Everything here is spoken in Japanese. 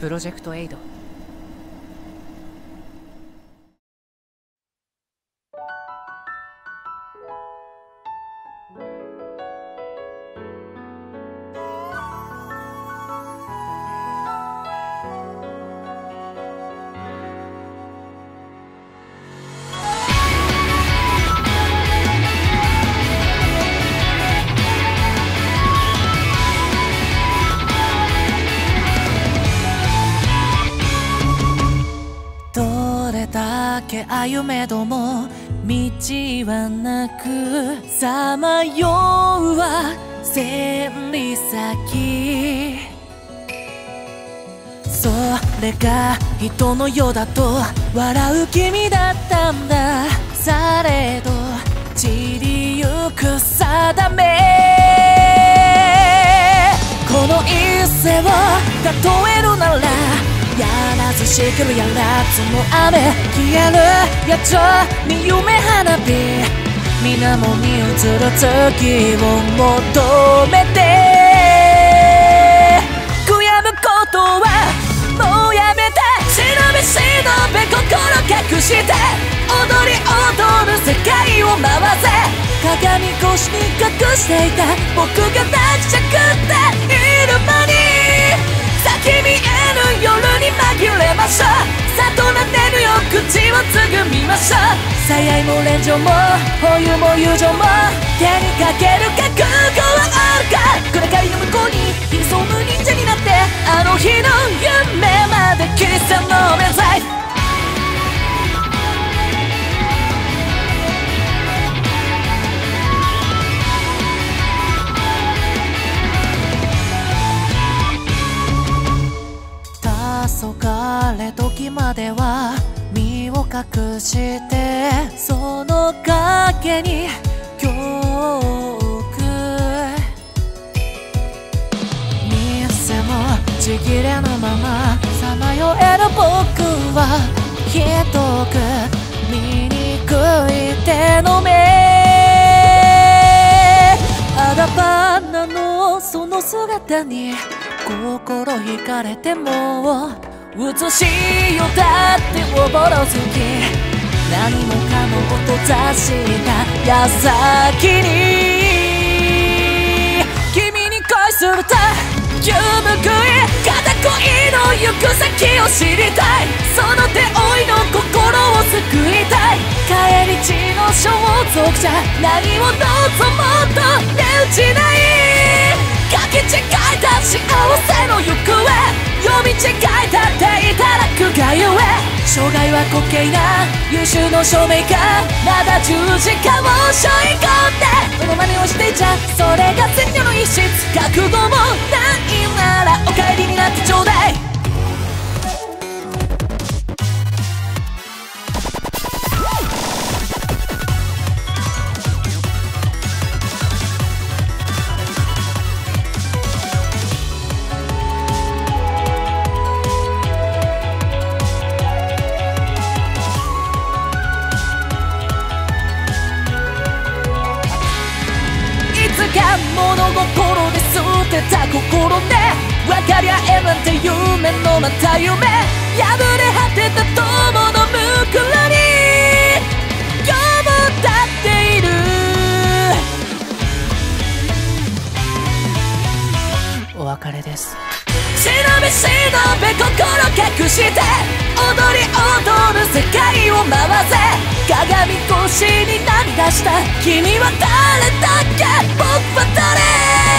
プロジェクトエイド。れだけ歩めども道はなくさまようは千里先それが人の世だと笑う君だったんだされど散りゆく定めしくるやらつの雨消える野鳥に夢花火水面に映る月を求めて。悔やむことはもうやめて忍び忍べ心隠して踊り踊る世界を回せ鏡越しに隠していた僕が抱きしゃくっている間に。先見えぬましょう最愛も恋情も保有も友情も手にかける覚悟はあるかこの仮の向こうに潜む忍者になってあの日の夢まで喫茶の目指い黄昏時までは隠してその影に今日店もちぎれぬままさまよえる僕はひどく。醜い手の目。あだ花のその姿に心惹かれても映しよだっておぼろ月何もかも閉ざした矢先に君に恋すると急報い片恋の行く先を知りたいその手負いの心を救いたい帰り地の肖像じゃ何をどうぞもっと値打ちない書き違えた幸せの行方読み違えただくがゆえ障害は滑稽な優秀の証明か。まだ十字架を背負い込んで。その真似をしていちゃ。それが千女の一室。覚悟もないなら。お帰りになって。心で捨てた心で分かり合えなんて夢のまた夢。破れ果てた友のむくらに今日も立っている。お別れです。忍び忍べ心隠して踊り踊る世界を回せ。鏡越しに涙した。君は誰だっけ？僕は誰？